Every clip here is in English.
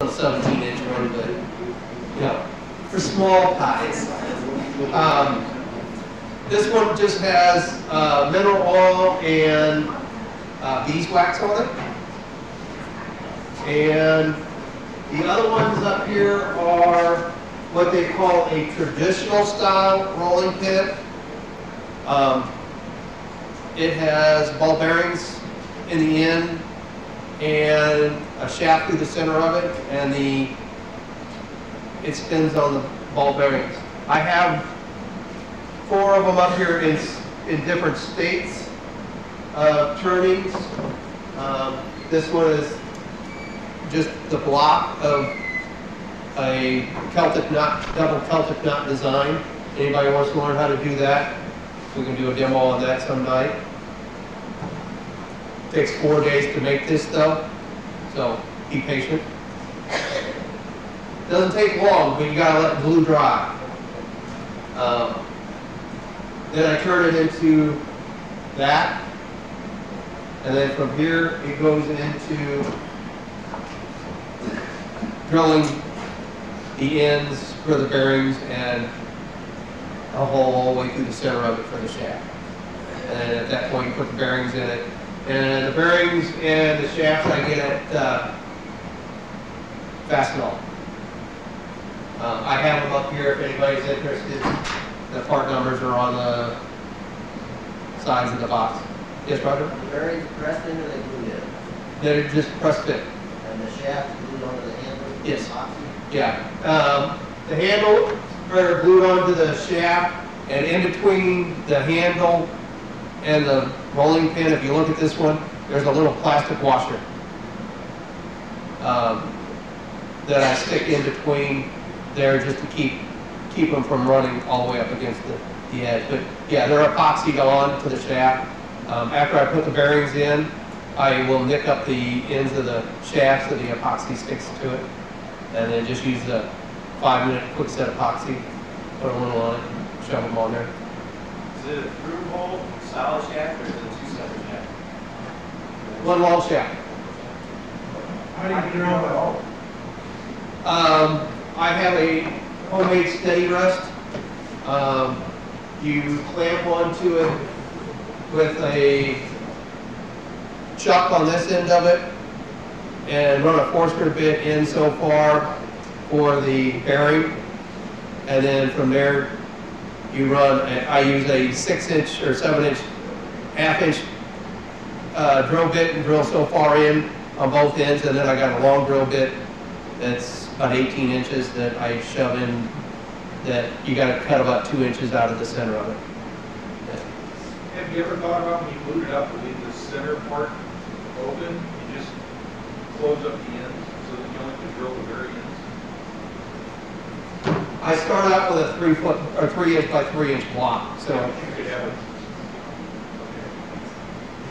little 17 inch one, but, you know, for small pies. Um, this one just has uh, mineral oil and uh, beeswax on it. And the other ones up here are what they call a traditional style rolling pin. Um, it has ball bearings in the end and a shaft through the center of it, and the it spins on the ball bearings. I have four of them up here in, in different states of turnings. Um, this one is just the block of a Celtic knot, double Celtic knot design. Anybody wants to learn how to do that? We can do a demo on that some night. Takes four days to make this though, so be patient. Doesn't take long, but you gotta let glue dry. Um, then I turn it into that, and then from here it goes into drilling the ends for the bearings and a hole all the way through the center of it for the shaft. And at that point, you put the bearings in it. And the bearings and the shafts I get at uh, Fastenal. Um, I have them up here if anybody's interested. The part numbers are on the sides of the box. Yes, Roger? The bearings pressed in or they glued in? They're just pressed in. And the shaft glued onto the handle? Yes. Epoxy? Yeah. Um, the handle are glued onto the shaft, and in between the handle and the rolling pin, if you look at this one, there's a little plastic washer um, that I stick in between there just to keep keep them from running all the way up against the, the edge. But yeah, they're epoxied on to the shaft. Um, after I put the bearings in, I will nick up the ends of the shaft so the epoxy sticks to it and then just use the five minute quick set epoxy, put a little on it, shove them on there. Is it a through hole, solid shaft, or is it two-separate shaft? One long shaft. How do you get around that hole? Um, I have a homemade steady rest. Um, you clamp onto it with a chuck on this end of it and run a Forstner bit in so far for the bearing. And then from there, you run, a- I use a six inch or seven inch, half inch uh, drill bit and drill so far in on both ends. And then I got a long drill bit that's about 18 inches that I shove in that you got to cut about two inches out of the center of it. Have you ever thought about when you boot it up, leave the center part open, you just close up the ends, so that you only can drill the very ends? I start out with a three foot or three inch by three inch block. So You could have okay.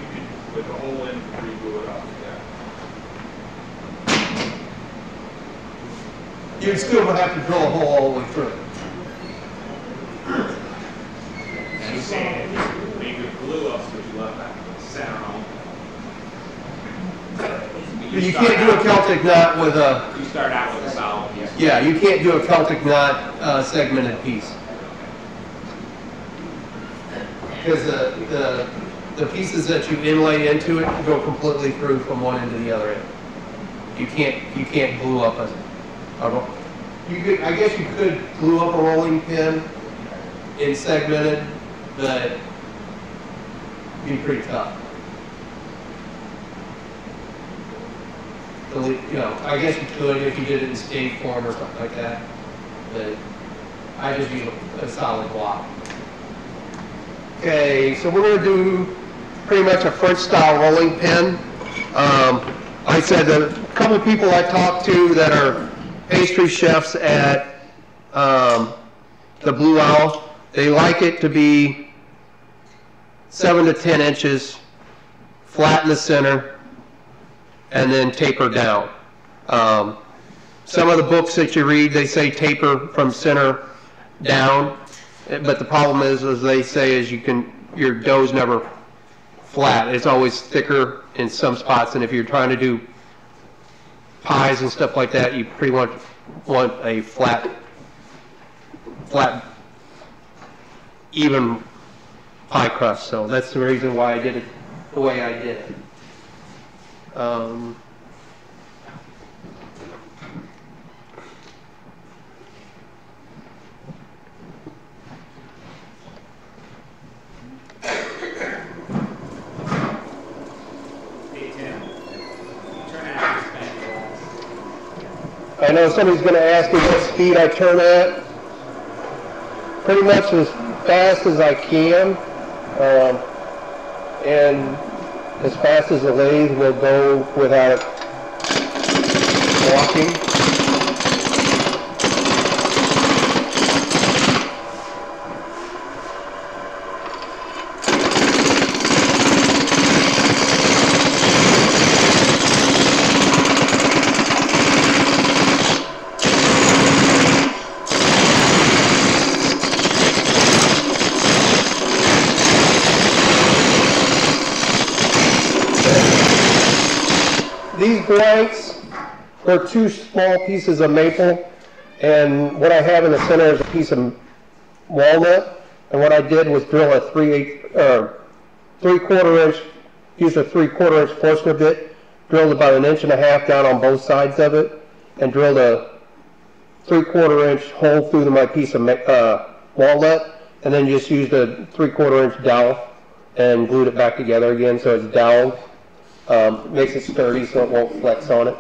You could put the hole in you glue it up, yeah. you still would have to drill a hole all the way through. And he's saying, you could glue up what you left that center on. You can't do a Celtic knot with a You start out with a. yeah. You can't do a Celtic knot uh, segmented piece because the, the the pieces that you inlay into it go completely through from one end to the other end. You can't you can't glue up a, a you could I guess you could glue up a rolling pin in segmented, but it'd be pretty tough. You know, I guess you could if you did it in stage form or something like that, but I just use a, a solid block. Okay, so we're gonna do pretty much a French style rolling pin. Um, I said a couple of people I talked to that are pastry chefs at, um, the Blue Owl, they like it to be seven to 10 inches, flat in the center, and then taper down. Um, some of the books that you read, they say taper from center down, but the problem is, as they say, is you can, your dough's never flat. It's always thicker in some spots, and if you're trying to do pies and stuff like that, you pretty much want a flat, flat, even pie crust, so that's the reason why I did it the way I did it. Um. I know somebody's gonna ask me what speed I turn at. Pretty much as fast as I can. Um, and as fast as the lathe will go without walking. These blanks are two small pieces of maple, and what I have in the center is a piece of walnut. And what I did was drill a three eight, uh, three quarter inch, used a three quarter inch Forstner bit, drilled about an inch and a half down on both sides of it, and drilled a three quarter inch hole through my piece of uh, walnut, and then just used a three quarter inch dowel and glued it back together again so it's doweled. Um, makes it sturdy so it won't flex on it.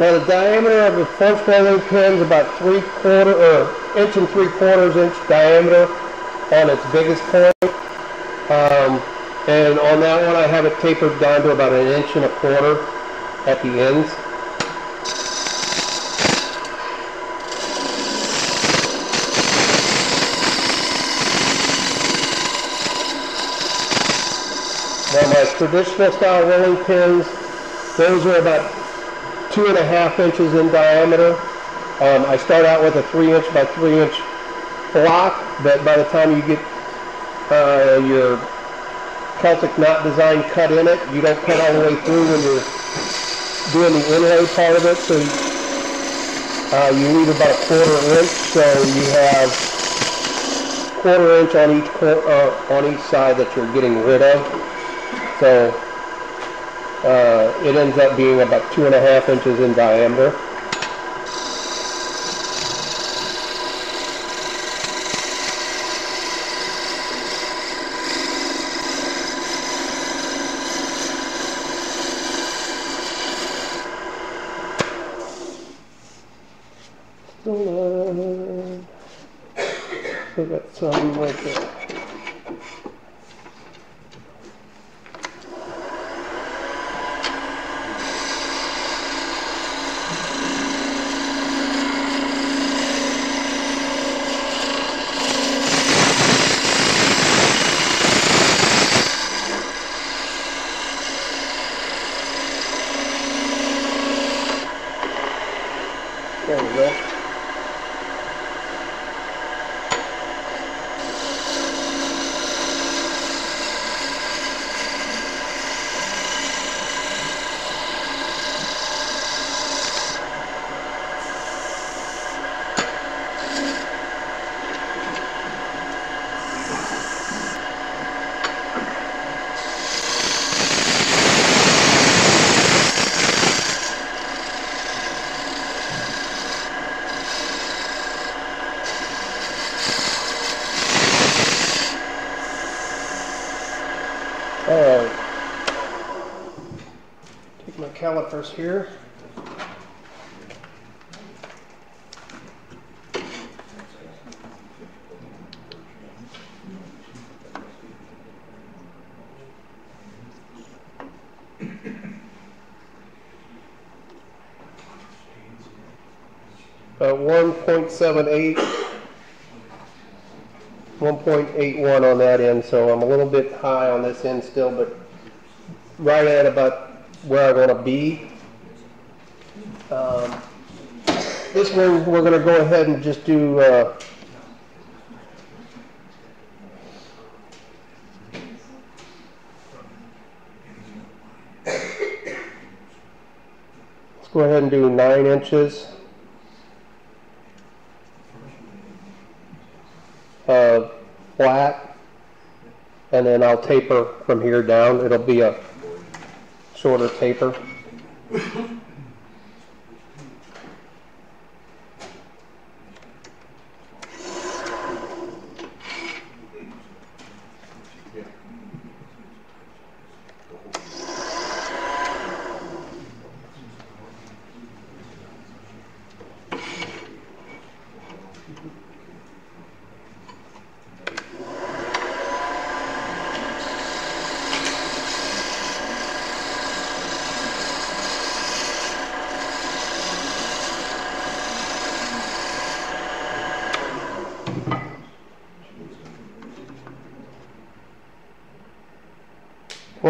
Now the diameter of the French rolling pin is about three quarter, or inch and three quarters inch diameter on its biggest point. Um, and on that one, I have it tapered down to about an inch and a quarter at the ends. Now my traditional style rolling pins, those are about two and a half inches in diameter. Um, I start out with a three inch by three inch block, but by the time you get uh, your Celtic knot design cut in it, you don't cut all the way through when you're doing the inlay part of it, so uh, you leave about a quarter inch, so you have quarter inch on each uh, on each side that you're getting rid of. So uh, it ends up being about two and a half inches in diameter. Still, uh, got some we go. Alright. Take my calipers here. Uh, one point seven eight. 1.81 on that end, so I'm a little bit high on this end still, but right at about where I want to be. Um, We're going to go ahead and just do, uh, let's go ahead and do nine inches. uh, flat, and then I'll taper from here down. It'll be a shorter taper.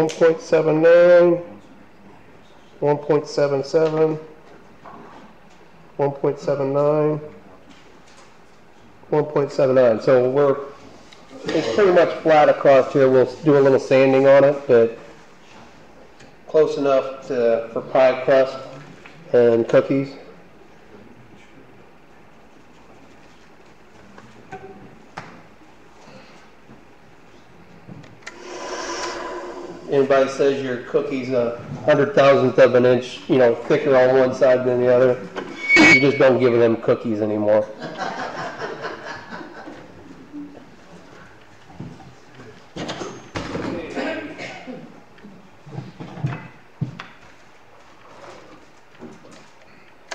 1.79, 1.77, 1.79, 1.79. So we're it's pretty much flat across here. We'll do a little sanding on it, but close enough to, for pie crust and cookies. Anybody says your cookie's a hundred thousandth of an inch, you know, thicker on one side than the other, you just don't give them cookies anymore.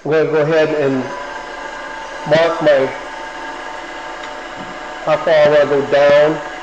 I'm gonna go ahead and mark my, how far I go down.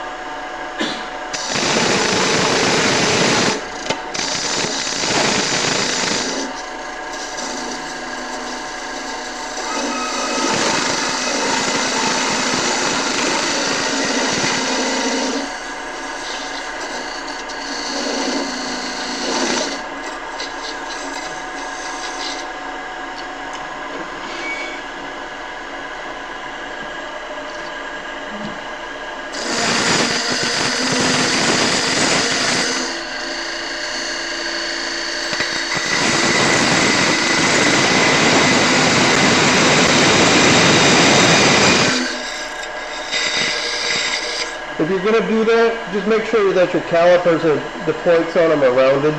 If you're gonna do that, just make sure that your calipers are, the points on them are rounded.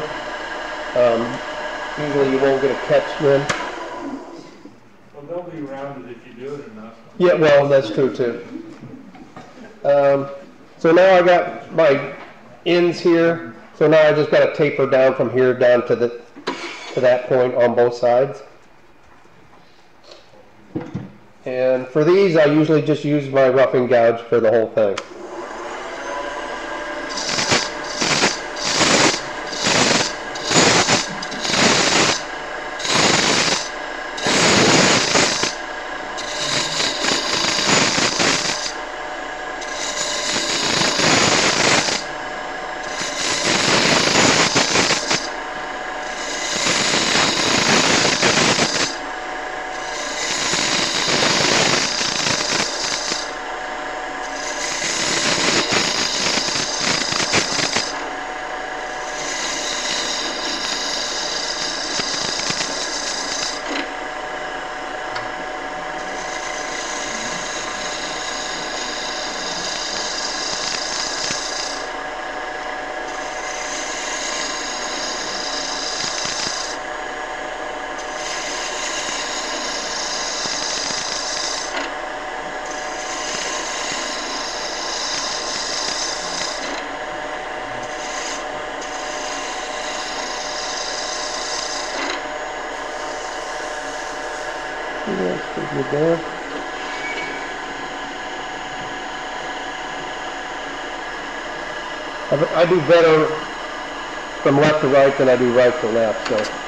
Um, usually you won't get a catch then. Well, they'll be rounded if you do it enough. Yeah, well, that's true too. Um, so now I got my ends here, so now I just gotta taper down from here down to the, to that point on both sides. And for these, I usually just use my roughing gouge for the whole thing. I do better from left to right than I do right to left, so.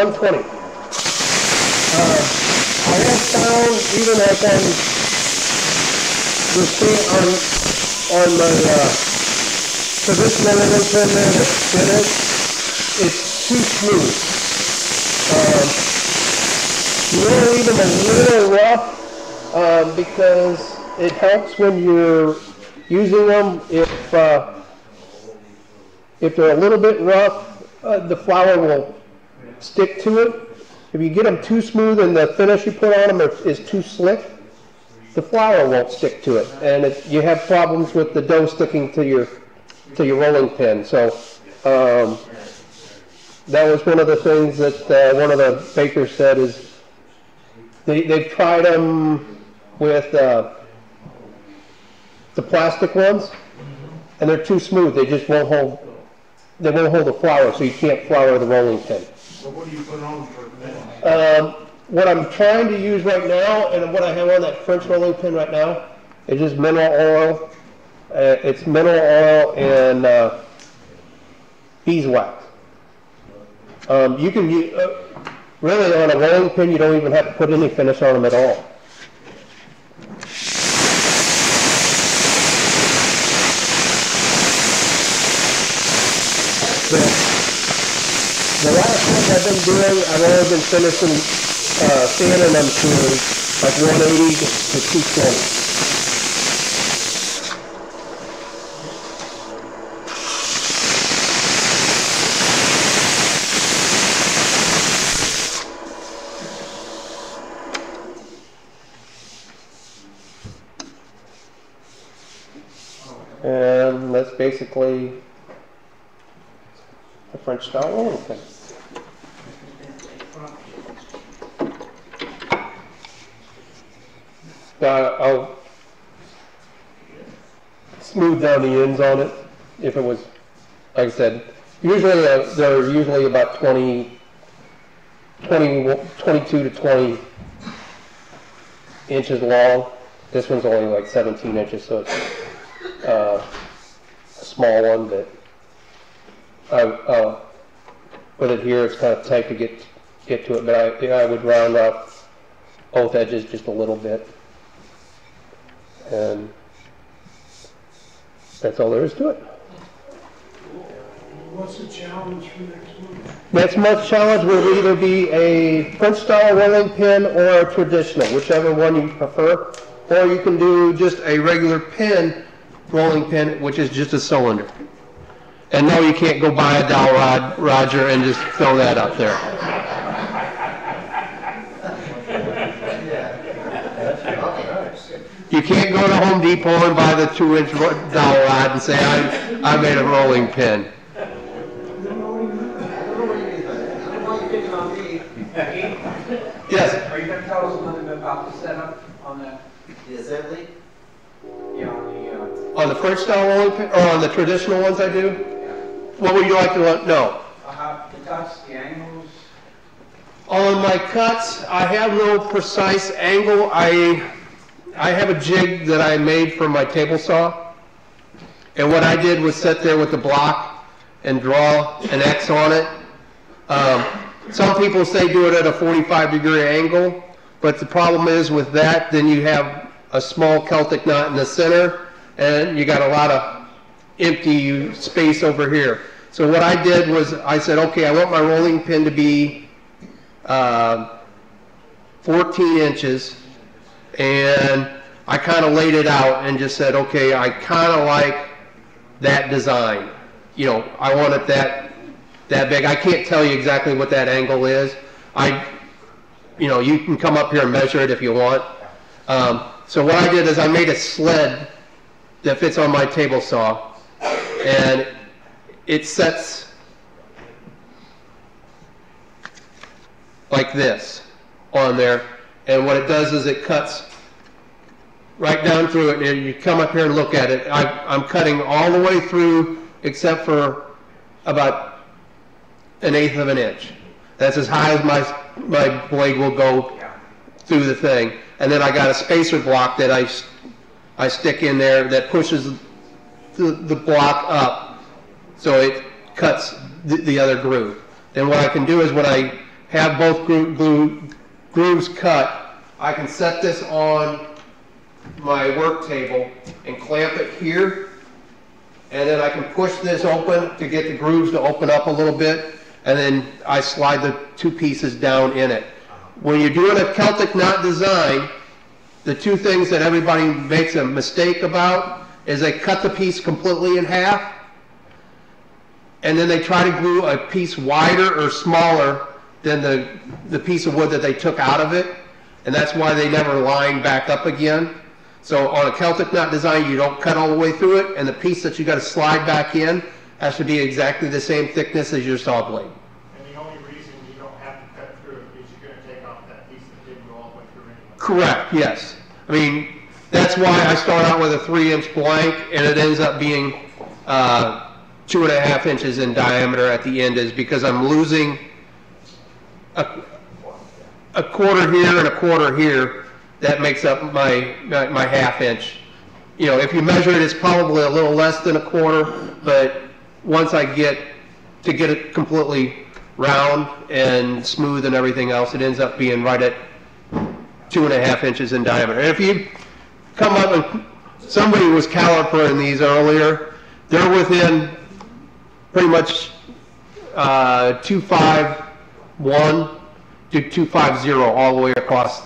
120. Uh, I have found even I can you on on my uh, service elevation and minutes it's too smooth. Um, not even a little rough um, because it helps when you're using them if uh, if they're a little bit rough, uh, the flour will stick to it. If you get them too smooth and the finish you put on them is too slick, the flour won't stick to it, and it, you have problems with the dough sticking to your to your rolling pin. So um, that was one of the things that uh, one of the bakers said is they they've tried them with uh, the plastic ones, and they're too smooth. They just won't hold they won't hold the flour, so you can't flour the rolling pin. So what do you put on for that? Um, what I'm trying to use right now, and what I have on that French rolling pin right now, is just mineral oil. Uh, it's mineral oil and uh, beeswax. Um, you can use, uh, really on a rolling pin, you don't even have to put any finish on them at all. I've been doing, I've only been finishing, uh, sanding them to like 180 to 220. And that's basically the French style rolling pin. Now, I'll smooth down the ends on it if it was, like I said, usually uh, they're usually about 20, 20, 22 to 20 inches long. This one's only like 17 inches, so it's uh, a small one, but I, uh, put it here, it's kind of tight to get, get to it, but I, I would round off both edges just a little bit. And that's all there is to it. What's the challenge for next month? Next month's challenge will either be a French style rolling pin or a traditional, whichever one you prefer. Or you can do just a regular pin rolling pin, which is just a cylinder. And no, you can't go buy a dowel rod, Roger, and just throw that up there. You can't go to Home Depot and buy the two-inch ro- dowel rod and say, I, I made a rolling pin. I don't know what you mean by that. I don't know why you're picking on. Yes, Are you gonna tell us a little bit about the setup on that, The assembly? yeah, on the, on the French style rolling pin, or on the traditional ones I do? What would you like to let- know? uh, how the cuts, the angles? On my cuts, I have no precise angle. I, I have a jig that I made for my table saw. And what I did was sit there with the block and draw an X on it. Um, some people say do it at a 45 degree angle, but the problem is with that, then you have a small Celtic knot in the center, and you got a lot of empty space over here. So what I did was I said, okay, I want my rolling pin to be uh, 14 inches, and I kind of laid it out and just said, okay, I kind of like that design. You know, I want it that that big. I can't tell you exactly what that angle is. I, you know, you can come up here and measure it if you want. Um, so what I did is I made a sled that fits on my table saw, and it sets like this on there. And what it does is it cuts right down through it, and you come up here and look at it. I, I'm cutting all the way through except for about an eighth of an inch. That's as high as my, my blade will go through the thing. And then I got a spacer block that I, I stick in there that pushes the, the block up so it cuts the, the other groove. Then what I can do is when I have both gro- glue, grooves cut, I can set this on my work table and clamp it here. And then I can push this open to get the grooves to open up a little bit. And then I slide the two pieces down in it. When you're doing a Celtic knot design, the two things that everybody makes a mistake about is they cut the piece completely in half and then they try to glue a piece wider or smaller than the, the piece of wood that they took out of it, and that's why they never line back up again. So on a Celtic knot design, you don't cut all the way through it, and the piece that you gotta slide back in has to be exactly the same thickness as your saw blade. And the only reason you don't have to cut through it is you're gonna take off that piece that didn't go all the way through anyway. Correct, yes. I mean, that's why I start out with a three-inch blank, and it ends up being uh, two and a half inches in diameter at the end, is because I'm losing a, a quarter here and a quarter here. That makes up my, my my half inch. You know, if you measure it, it's probably a little less than a quarter, but once I get, to get it completely round and smooth and everything else, it ends up being right at two and a half inches in diameter. And if you come up and, somebody was calipering these earlier, they're within pretty much uh, 251 to 250 all the way across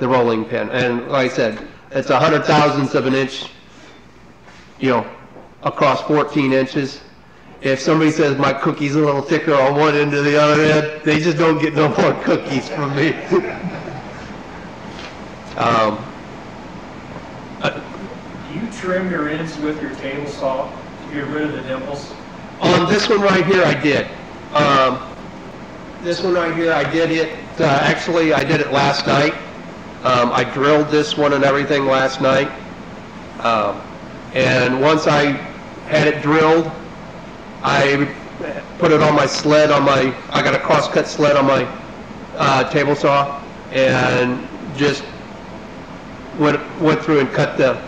the rolling pin. And like I said, it's a hundred thousandths of an inch, you know, across 14 inches. If somebody says my cookie's a little thicker on one end to the other end, they just don't get no more cookies from me. Um, Do you trim your ends with your table saw to get rid of the dimples? On this one right here, I did. Um, this one right here, I did it, uh, actually, I did it last night. Um, I drilled this one and everything last night. Um, and once I had it drilled, I put it on my sled, on my, I got a cross-cut sled on my, uh, table saw, and just went, went through and cut the,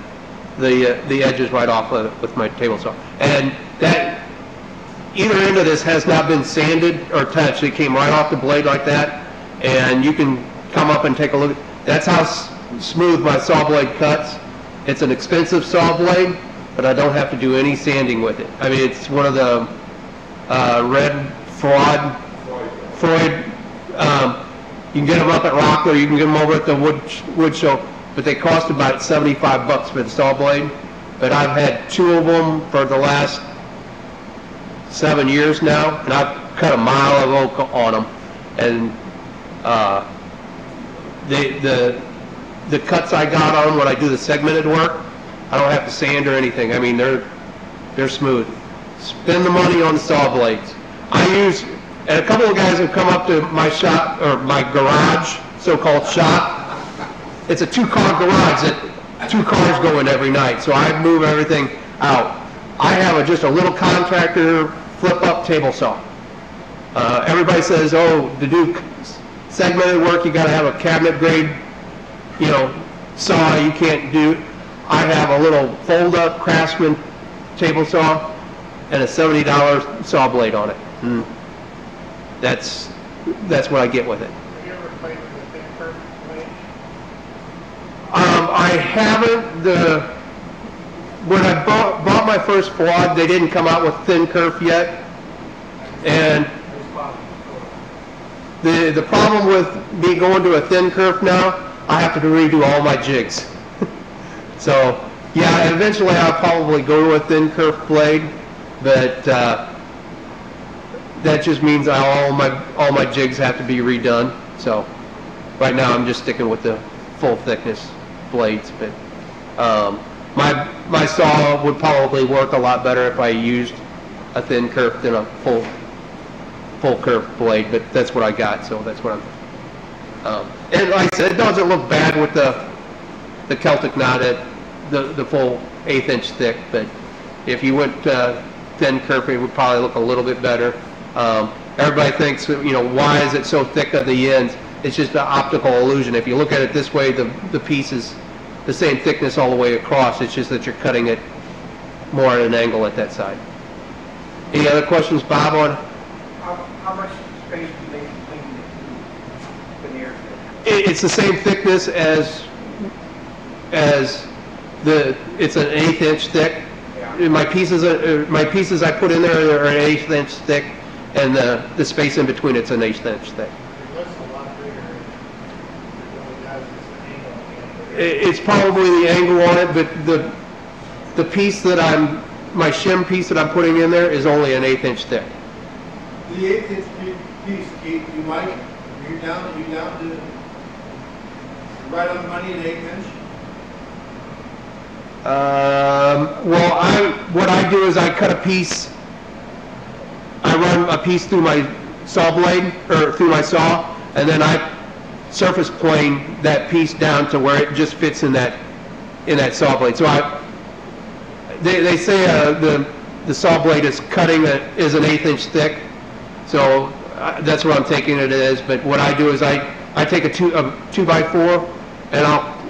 the, uh, the edges right off of it with my table saw. And that, either end of this has not been sanded or touched. It came right off the blade like that, and you can come up and take a look. That's how smooth my saw blade cuts. It's an expensive saw blade, but I don't have to do any sanding with it. I mean, it's one of the uh, red fraud, Freud, um, you can get them up at Rockler, you can get them over at the wood, wood show, but they cost about 75 bucks for the saw blade. But I've had two of them for the last seven years now, and I've cut a mile of oak on them. And, uh, they, the, the cuts I got on when I do the segmented work, I don't have to sand or anything. I mean, they're, they're smooth. Spend the money on the saw blades. I use, and a couple of guys have come up to my shop, or my garage, so-called shop. It's a two-car garage that two cars go in every night, so I move everything out. I have a, just a little contractor flip-up table saw. Uh, everybody says, oh, to do segmented work, you gotta have a cabinet grade, you know, saw you can't do. I have a little fold-up Craftsman table saw and a seventy dollar saw blade on it. And That's, that's what I get with it. Have you ever played with thin kerf blade? Um, I haven't, the, when I bought, bought my first Quad, they didn't come out with thin kerf yet. And the, the problem with me going to a thin kerf now, I have to redo all my jigs. So, yeah, eventually I'll probably go to a thin kerf blade, but, uh, that just means all my, all my jigs have to be redone. So, right now I'm just sticking with the full thickness blades, but, um, my, my saw would probably work a lot better if I used a thin kerf than a full, full kerf blade, but that's what I got, so that's what I'm, um, and like I said, it doesn't look bad with the, the Celtic knot at the, the full eighth inch thick, but if you went, uh, thin kerf, it would probably look a little bit better. Um, everybody thinks, you know, why is it so thick at the ends? It's just an optical illusion. If you look at it this way, the, the piece is the same thickness all the way across, it's just that you're cutting it more at an angle at that side. Any other questions, Bob, on? How, how much space do they between the two veneers? It, it's the same thickness as, as the, it's an eighth inch thick. Yeah. My pieces, are- uh, my pieces I put in there are an eighth inch thick, and the, the space in between it's an eighth inch thick. It looks a lot bigger. It really does, it's an angle. I- It's probably the angle on it, but the, the piece that I'm my shim piece that I'm putting in there is only an eighth inch thick. The eighth inch piece, Keith, you might, you're down, you down to, right on the money, an eighth inch? Um, well, I, what I do is I cut a piece, I run a piece through my saw blade, or through my saw, and then I surface plane that piece down to where it just fits in that, in that saw blade. So I, they, they say, uh, the, the saw blade is cutting, a- is an eighth inch thick, so uh, that's what I'm taking it as, but what I do is I, I take a two, a two by four, and I'll,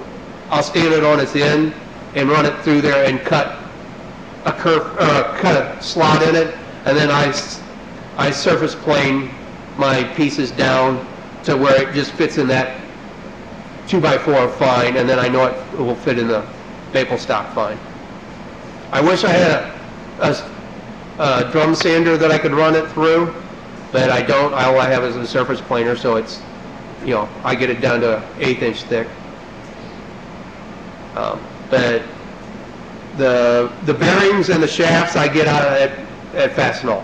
I'll stand it on its end and run it through there and cut a curve, uh, cut a slot in it, and then I, I surface plane my pieces down to where it just fits in that two by four fine, and then I know it will fit in the maple stock fine. I wish I had a a drum sander that I could run it through, but I don't, all I have is a surface planer, so it's, you know, I get it down to eighth inch thick. Um, But the, the bearings and the shafts I get out at, at Fastenal.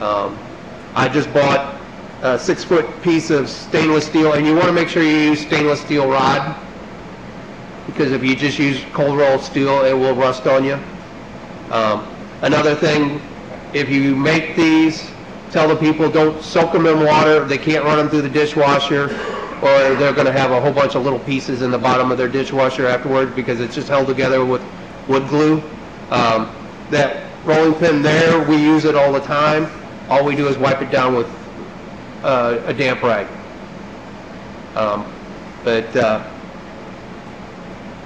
Um, I just bought a six-foot piece of stainless steel, and you want to make sure you use stainless steel rod, because if you just use cold rolled steel, it will rust on you. Um, Another thing, if you make these, tell the people, don't soak them in water, they can't run them through the dishwasher, or they're gonna have a whole bunch of little pieces in the bottom of their dishwasher afterward, because it's just held together with wood glue. Um, That rolling pin there, we use it all the time, all we do is wipe it down with uh, a damp rag. Um, But uh,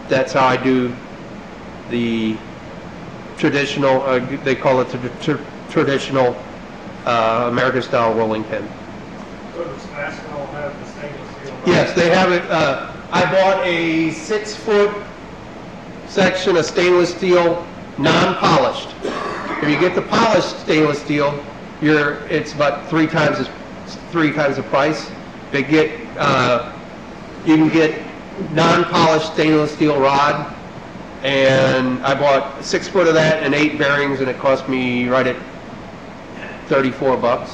that's how I do the traditional, uh, they call it the tr- traditional uh, American-style rolling pin. So does Fastenal have the stainless steel? Yes, they have it, uh, I bought a six-foot section of stainless steel, non-polished. If you get the polished stainless steel, you're, it's about three times, as three times the price. They get, uh, you can get non-polished stainless steel rod, and I bought six foot of that and eight bearings, and it cost me right at 34 bucks.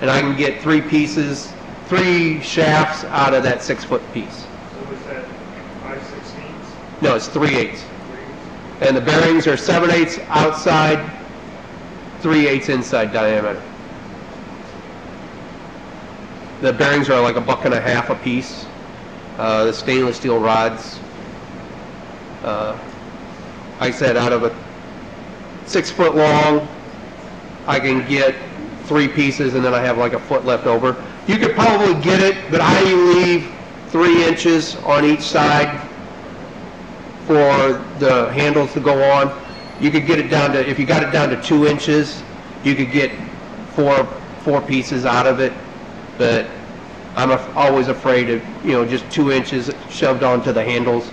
And I can get three pieces, three shafts out of that six-foot piece. So is that five sixteenths, No, it's three eighths. And the bearings are seven eighths outside, three eighths inside diameter. The bearings are like a buck and a half a piece. Uh, the stainless steel rods, uh, I said out of a six foot long, I can get three pieces and then I have like a foot left over. You could probably get it, but I leave three inches on each side for the handles to go on. You could get it down to, if you got it down to two inches, you could get four, four pieces out of it. But I'm always afraid of, you know, just two inches shoved onto the handles.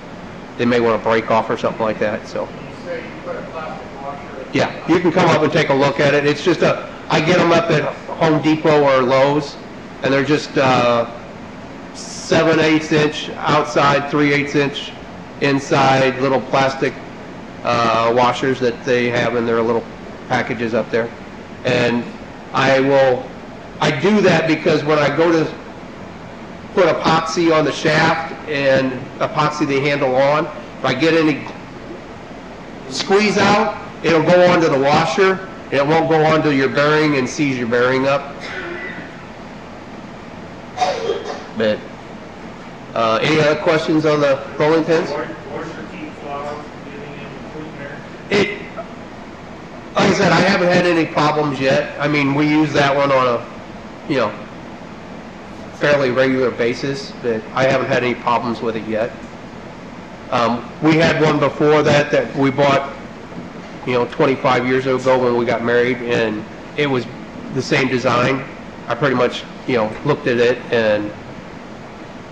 They may want to break off or something like that, so. You say you put a plastic washer. Yeah, you can come up and take a look at it. It's just a, I get them up at Home Depot or Lowe's, and they're just, uh, seven eighths inch outside, three eighths inch inside, little plastic, uh, washers that they have in their little packages up there. And I will, I do that because when I go to put epoxy on the shaft and epoxy the handle on, if I get any squeeze out, it'll go onto the washer, and it won't go onto your bearing and seize your bearing up. But, uh, any other questions on the rolling pins? Wa- Washer keep flour from getting in between there. It, like I said, I haven't had any problems yet. I mean, we use that one on a, you know, fairly regular basis, but I haven't had any problems with it yet. Um, we had one before that that we bought, you know, 25 years ago when we got married, and it was the same design. I pretty much, you know, looked at it, and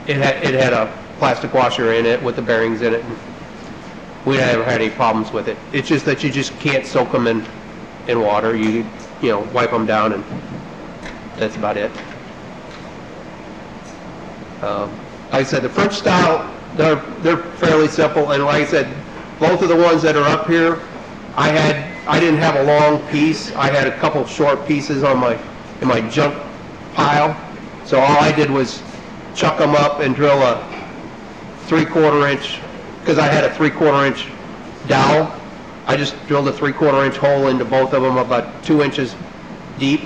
it had, it had a plastic washer in it with the bearings in it. We never had any problems with it. It's just that you just can't soak them in, in water. You, you know, wipe them down, and that's about it. Um, Like I said, the French style, they're, they're fairly simple, and like I said, both of the ones that are up here I had, I didn't have a long piece. I had a couple short pieces on my, in my junk pile. So all I did was chuck them up and drill a three-quarter inch, because I had a three-quarter inch dowel. I just drilled a three-quarter inch hole into both of them about two inches deep,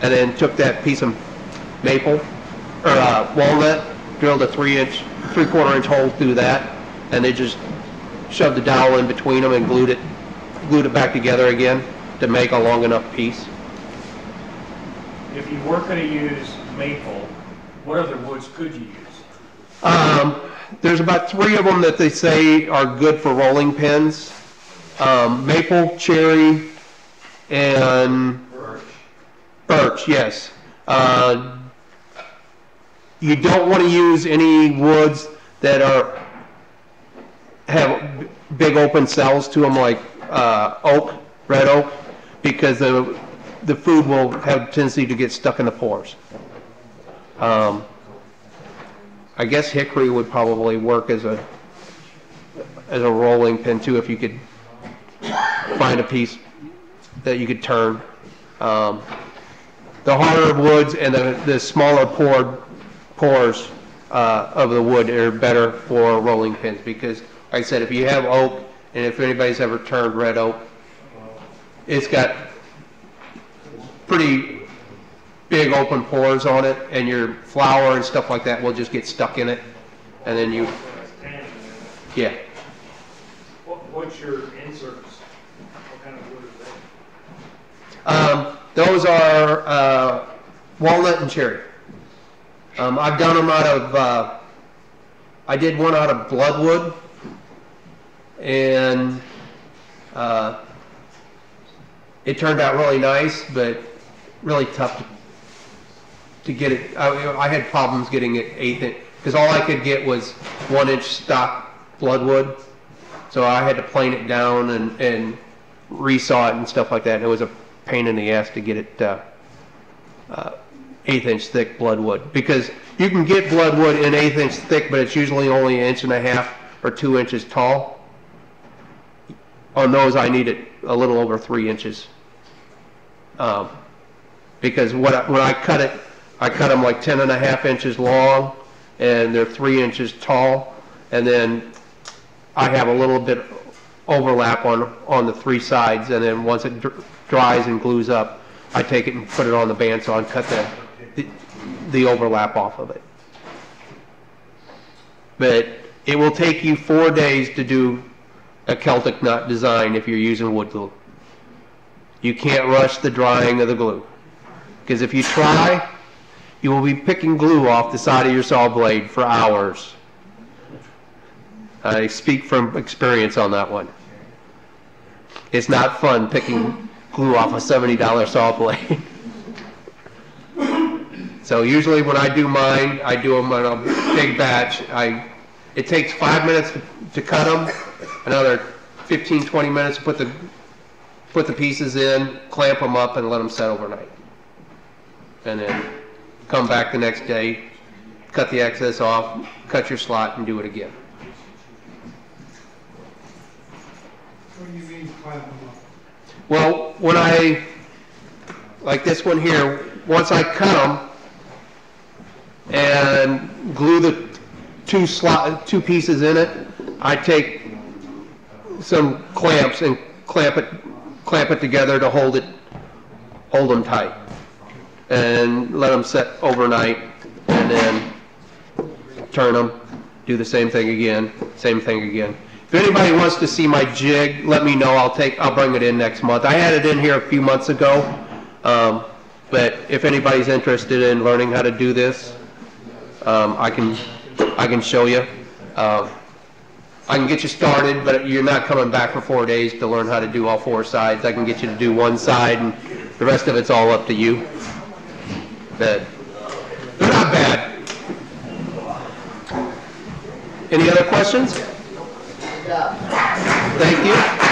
and then took that piece of maple, or uh, walnut, drilled a three-inch, three-quarter inch hole through that, and they just shoved the dowel in between them and glued it, glued it back together again to make a long enough piece. If you were gonna use maple, what other woods could you use? Um, there's about three of them that they say are good for rolling pins. Um, maple, cherry, and birch, Birch, yes. Uh, you don't want to use any woods that are, have big open cells to them like, uh, oak, red oak, because the, the food will have a tendency to get stuck in the pores. Um, I guess hickory would probably work as a, as a rolling pin too, if you could find a piece that you could turn. Um, the harder woods and the, the smaller pored pores, uh, of the wood are better for rolling pins, because, like I said, if you have oak, and if anybody's ever turned red oak, it's got pretty big open pores on it, and your flour and stuff like that will just get stuck in it, and then you, yeah. What, what's your inserts? What kind of wood are they? Um, those are, uh, walnut and cherry. Um, I've done them out of, uh, I did one out of bloodwood, and, uh, it turned out really nice, but really tough to, to get it, I, I had problems getting it eighth inch, because all I could get was one inch stock bloodwood, so I had to plane it down and, and resaw it and stuff like that, and it was a pain in the ass to get it, uh, uh, eighth inch thick bloodwood, because you can get bloodwood in eighth inch thick, but it's usually only an inch and a half or two inches tall. On those, I need it a little over three inches. Um, because what I, when I cut it, I cut them like ten and a half inches long, and they're three inches tall, and then I have a little bit overlap on, on the three sides, and then once it dr- dries and glues up, I take it and put it on the bandsaw and cut the, the- the overlap off of it. But it will take you four days to do a Celtic knot design if you're using wood glue. You can't rush the drying of the glue. Because if you try, you will be picking glue off the side of your saw blade for hours. I speak from experience on that one. It's not fun picking glue off a $70 saw blade. So usually when I do mine, I do them in a big batch. I, it takes five minutes to- to cut them, another 15, 20 minutes to put the, put the pieces in, clamp them up and let them set overnight. And then come back the next day, cut the excess off, cut your slot and do it again. What do you mean clamp them up? Well, when I, like this one here, once I cut them and glue the two slot, two pieces in it, I take some clamps and clamp it, clamp it together to hold it, hold them tight. And let them set overnight and then turn them, do the same thing again, same thing again. If anybody wants to see my jig, let me know, I'll take, I'll bring it in next month. I had it in here a few months ago, um, but if anybody's interested in learning how to do this, um, I can, I can show you. Uh, I can get you started, but you're not coming back for four days to learn how to do all four sides. I can get you to do one side, and the rest of it's all up to you. But they're not bad. Any other questions? Thank you.